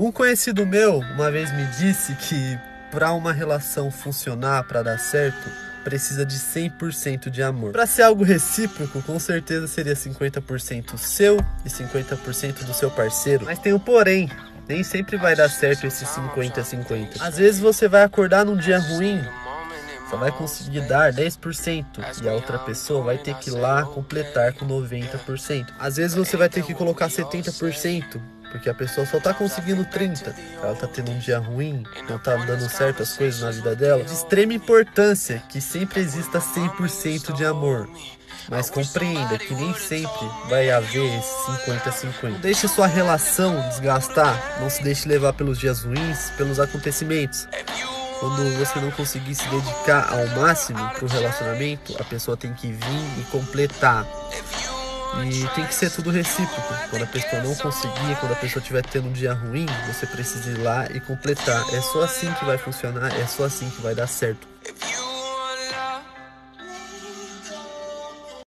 Um conhecido meu uma vez me disse que para uma relação funcionar, para dar certo, precisa de 100% de amor. Para ser algo recíproco, com certeza seria 50% seu e 50% do seu parceiro. Mas tem um porém, nem sempre vai dar certo esse 50-50. Às vezes você vai acordar num dia ruim, só vai conseguir dar 10% e a outra pessoa vai ter que ir lá completar com 90%. Às vezes você vai ter que colocar 70% porque a pessoa só tá conseguindo 30. Ela tá tendo um dia ruim, não tá dando certo as coisas na vida dela. De extrema importância que sempre exista 100% de amor. Mas compreenda que nem sempre vai haver esse 50-50. Não deixe sua relação desgastar, não se deixe levar pelos dias ruins, pelos acontecimentos. Quando você não conseguir se dedicar ao máximo pro relacionamento, a pessoa tem que vir e completar. E tem que ser tudo recíproco. Quando a pessoa não conseguir, quando a pessoa estiver tendo um dia ruim, você precisa ir lá e completar. É só assim que vai funcionar, é só assim que vai dar certo.